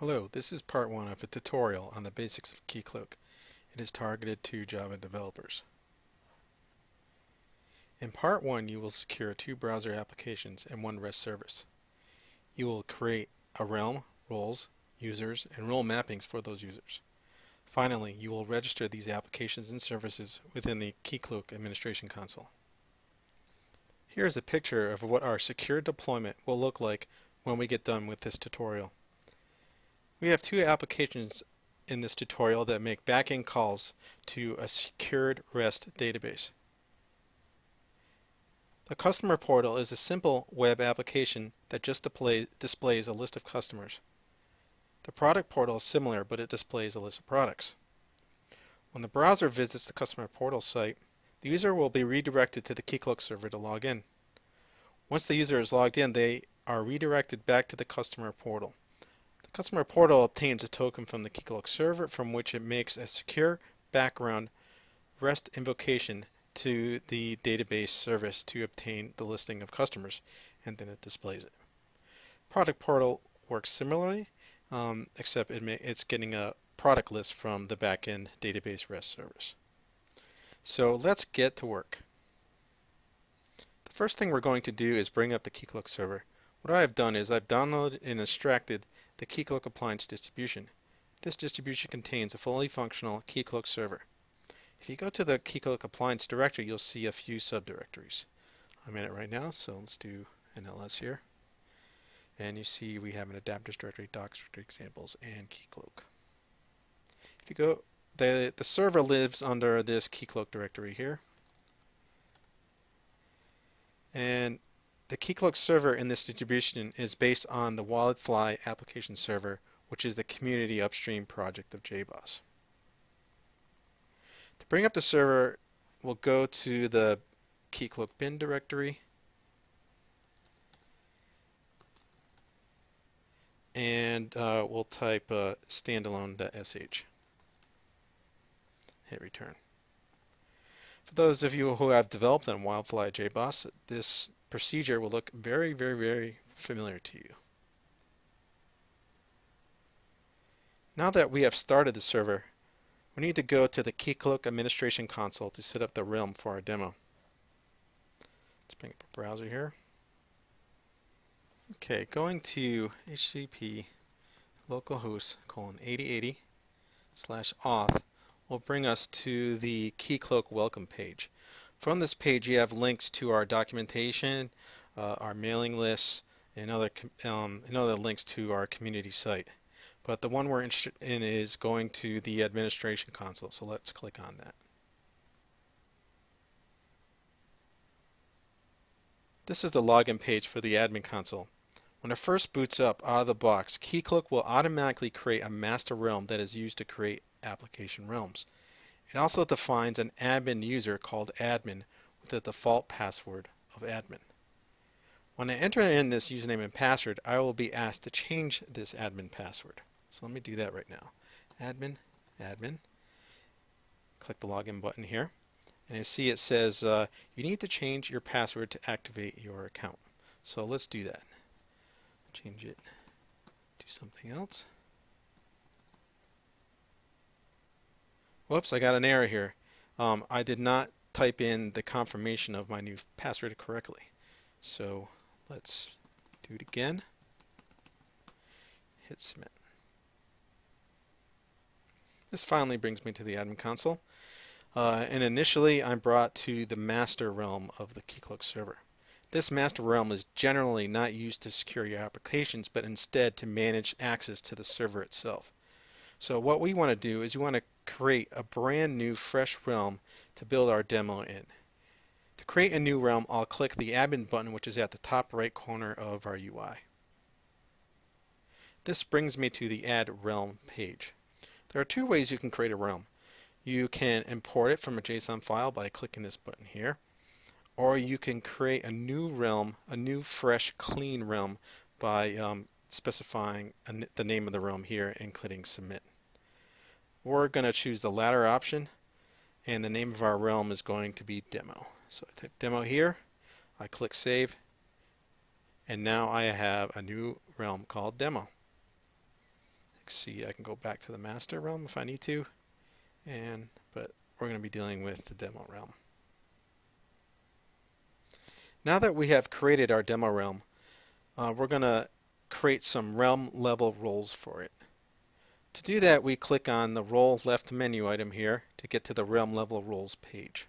Hello, this is part one of a tutorial on the basics of KeyCloak. It is targeted to Java developers. In part one, you will secure two browser applications and one REST service. You will create a realm, roles, users, and role mappings for those users. Finally, you will register these applications and services within the KeyCloak administration console. Here is a picture of what our secure deployment will look like when we get done with this tutorial. We have two applications in this tutorial that make backend calls to a secured REST database. The customer portal is a simple web application that just display, displays a list of customers. The product portal is similar, but it displays a list of products. When the browser visits the customer portal site, the user will be redirected to the KeyCloak server to log in. Once the user is logged in, they are redirected back to the customer portal. Customer Portal obtains a token from the KeyCloak server from which it makes a secure background REST invocation to the database service to obtain the listing of customers and then it displays it. Product Portal works similarly um, except it it's getting a product list from the backend database REST service. So let's get to work. The first thing we're going to do is bring up the KeyCloak server. What I have done is I've downloaded and extracted the KeyCloak appliance distribution. This distribution contains a fully functional KeyCloak server. If you go to the KeyCloak appliance directory, you'll see a few subdirectories. I'm in it right now, so let's do an ls here. And you see we have an adapters directory, docs directory, examples, and KeyCloak. If you go, the, the server lives under this KeyCloak directory here. And the KeyCloak server in this distribution is based on the WildFly application server, which is the community upstream project of JBoss. To bring up the server, we'll go to the KeyCloak bin directory and uh, we'll type uh, standalone.sh. Hit return. For those of you who have developed on WildFly JBoss, this procedure will look very, very, very familiar to you. Now that we have started the server, we need to go to the KeyCloak administration console to set up the realm for our demo. Let's bring up a browser here. Okay, going to HTTP localhost colon 8080 slash auth will bring us to the KeyCloak welcome page. From this page you have links to our documentation, uh, our mailing lists, and other, um, and other links to our community site. But the one we're interested in is going to the administration console, so let's click on that. This is the login page for the admin console. When it first boots up out of the box, KeyCloak will automatically create a master realm that is used to create application realms. It also defines an admin user called admin with the default password of admin. When I enter in this username and password, I will be asked to change this admin password. So let me do that right now. Admin, admin. Click the login button here. And you see it says uh, you need to change your password to activate your account. So let's do that. Change it to something else. Whoops, I got an error here. Um, I did not type in the confirmation of my new password correctly. So let's do it again. Hit submit. This finally brings me to the admin console. Uh, and initially I'm brought to the master realm of the KeyCloak server. This master realm is generally not used to secure your applications, but instead to manage access to the server itself. So what we want to do is we want to create a brand new fresh realm to build our demo in. To create a new realm, I'll click the admin button which is at the top right corner of our UI. This brings me to the add realm page. There are two ways you can create a realm. You can import it from a JSON file by clicking this button here, or you can create a new realm, a new fresh clean realm by um, specifying the name of the realm here and clicking submit. We're going to choose the latter option and the name of our realm is going to be demo. So I type demo here, I click save, and now I have a new realm called demo. See, I can go back to the master realm if I need to, and but we're going to be dealing with the demo realm. Now that we have created our demo realm, uh, we're going to create some realm level roles for it. To do that, we click on the role left menu item here to get to the realm level roles page.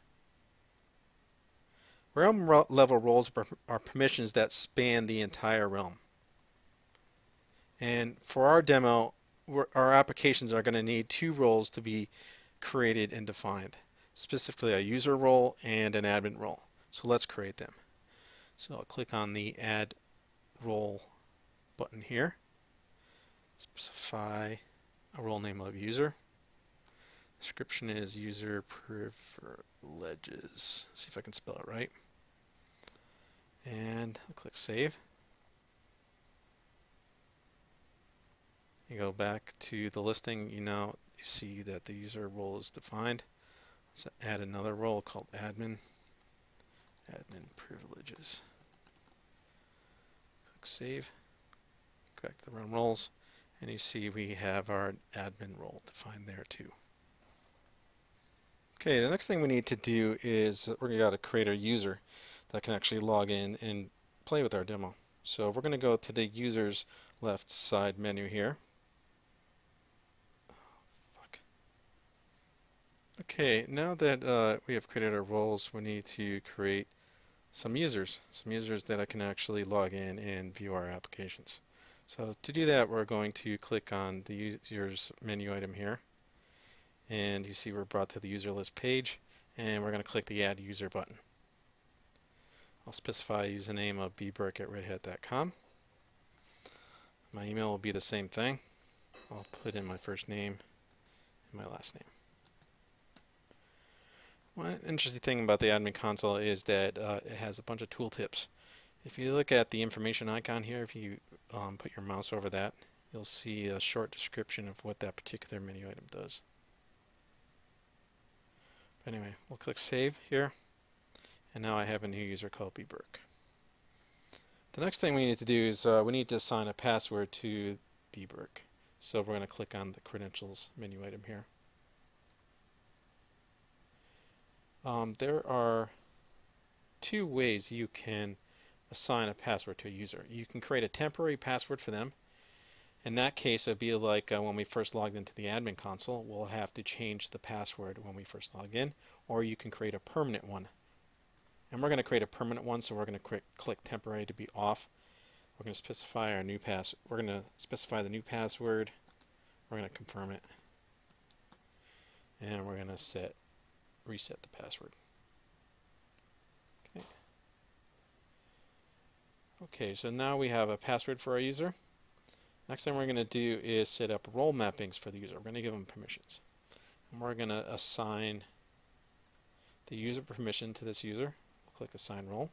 Realm level roles are permissions that span the entire realm. And for our demo, our applications are going to need two roles to be created and defined, specifically a user role and an admin role. So let's create them. So I'll click on the add role button here, specify a role name of user. Description is user privileges. See if I can spell it right. And I'll click save. You go back to the listing, you now see that the user role is defined. Let's add another role called admin. Admin privileges. Click save. To the realm roles, and you see we have our admin role defined there too. Okay, the next thing we need to do is we're going to create a user that can actually log in and play with our demo. So we're going to go to the user's left side menu here. Okay, now that uh, we have created our roles, we need to create some users, some users that I can actually log in and view our applications. So to do that, we're going to click on the users menu item here, and you see we're brought to the user list page, and we're going to click the add user button. I'll specify username of bburke at redhat.com. My email will be the same thing. I'll put in my first name and my last name. One interesting thing about the admin console is that uh, it has a bunch of tooltips. If you look at the information icon here, if you um, put your mouse over that, you'll see a short description of what that particular menu item does. But anyway, we'll click Save here, and now I have a new user called bburke. The next thing we need to do is uh, we need to assign a password to bburke. So we're going to click on the Credentials menu item here. Um, there are two ways you can assign a password to a user. You can create a temporary password for them. In that case, it would be like uh, when we first logged into the admin console, we'll have to change the password when we first log in, or you can create a permanent one. And we're going to create a permanent one, so we're going to click temporary to be off. We're going to specify our new pass. We're going to specify the new password. We're going to confirm it, and we're going to set reset the password. Okay. Okay, so now we have a password for our user. Next thing we're going to do is set up role mappings for the user. We're going to give them permissions. And we're going to assign the user permission to this user. We'll click Assign Role.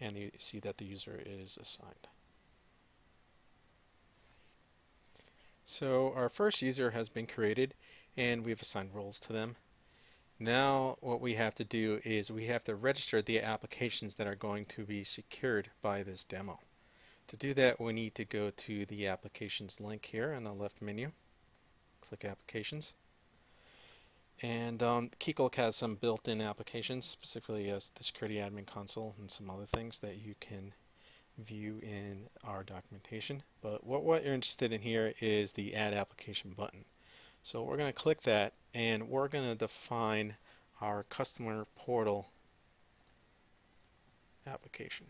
And you see that the user is assigned. So our first user has been created and we've assigned roles to them. Now what we have to do is we have to register the applications that are going to be secured by this demo. To do that we need to go to the applications link here in the left menu. Click applications. And um, Keycloak has some built-in applications, specifically uh, the security admin console and some other things that you can view in our documentation. But what, what you're interested in here is the add application button. So we're going to click that and we're going to define our customer portal application.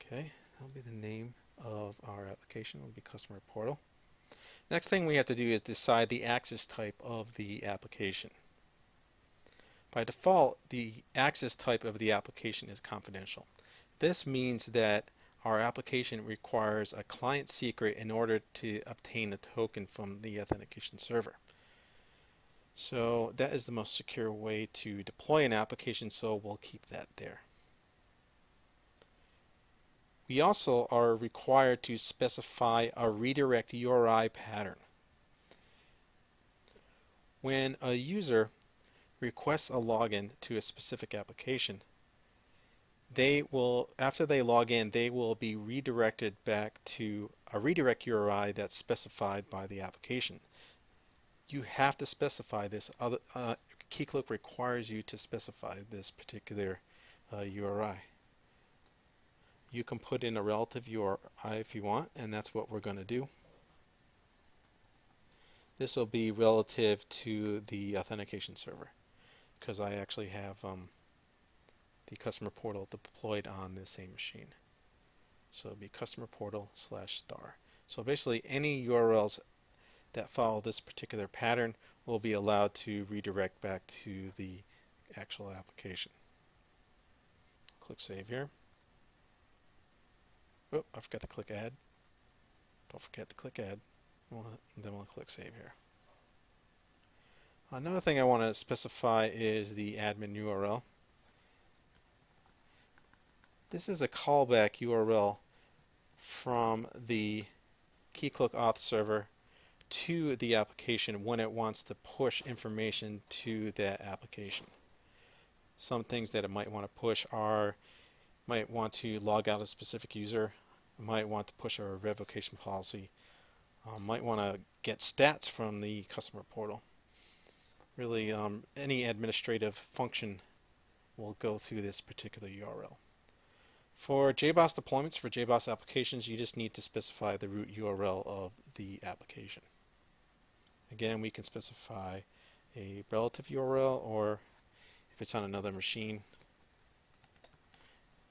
Okay, that'll be the name of our application, it'll be customer portal. Next thing we have to do is decide the access type of the application. By default, the access type of the application is confidential. This means that our application requires a client secret in order to obtain a token from the authentication server. So that is the most secure way to deploy an application, so we'll keep that there. We also are required to specify a redirect URI pattern. When a user requests a login to a specific application, they will, after they log in, they will be redirected back to a redirect URI that's specified by the application. You have to specify this. Other uh, KeyCloak requires you to specify this particular uh, URI. You can put in a relative URI if you want, and that's what we're going to do. This will be relative to the authentication server because I actually have um, the customer portal deployed on the same machine. So it'll be customer portal slash star. So basically any URLs that follow this particular pattern will be allowed to redirect back to the actual application. Click save here. Oh, I forgot to click add. Don't forget to click add. And then we'll click save here. Another thing I want to specify is the admin URL. This is a callback URL from the KeyCloak auth server to the application when it wants to push information to that application. Some things that it might want to push are might want to log out a specific user, might want to push a revocation policy, um, might want to get stats from the customer portal. Really, um, any administrative function will go through this particular URL. For JBoss deployments, for JBoss applications, you just need to specify the root URL of the application. Again, we can specify a relative URL or if it's on another machine,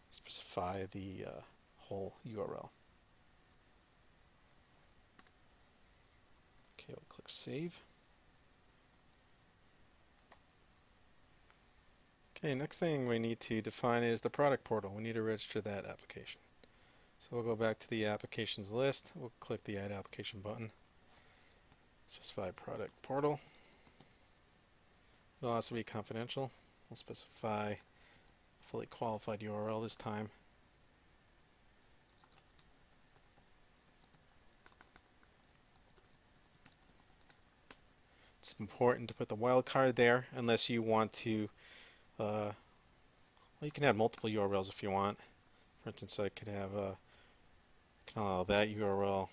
specify the uh, whole URL. Okay, we'll click Save. Okay, next thing we need to define is the product portal. We need to register that application. So we'll go back to the applications list. We'll click the Add Application button. Specify product portal. It'll also be confidential. We'll specify fully qualified URL this time. It's important to put the wildcard there unless you want to uh, well, you can have multiple URLs if you want. For instance, I could have uh, can allow that URL.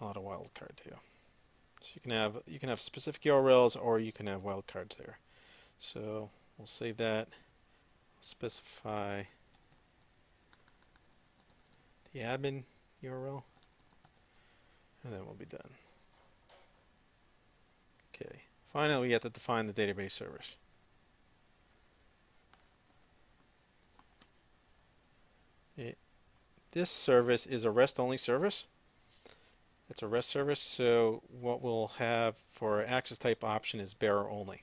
I'll add a wildcard too. So you can have you can have specific URLs or you can have wildcards there. So we'll save that. Specify the admin URL, and then we'll be done. Okay. Finally, we have to define the database service. It, this service is a REST-only service. It's a REST service, so what we'll have for access type option is bearer only.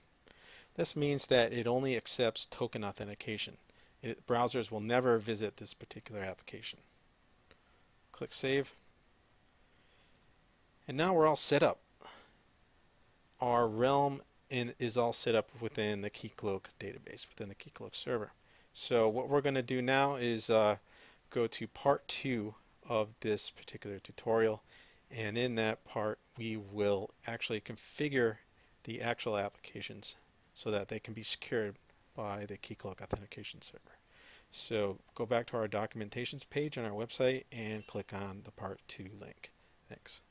This means that it only accepts token authentication. It, browsers will never visit this particular application. Click Save. And now we're all set up our realm in, is all set up within the KeyCloak database, within the KeyCloak server. So what we're going to do now is uh, go to part two of this particular tutorial and in that part we will actually configure the actual applications so that they can be secured by the KeyCloak authentication server. So go back to our documentations page on our website and click on the part 2 link. Thanks.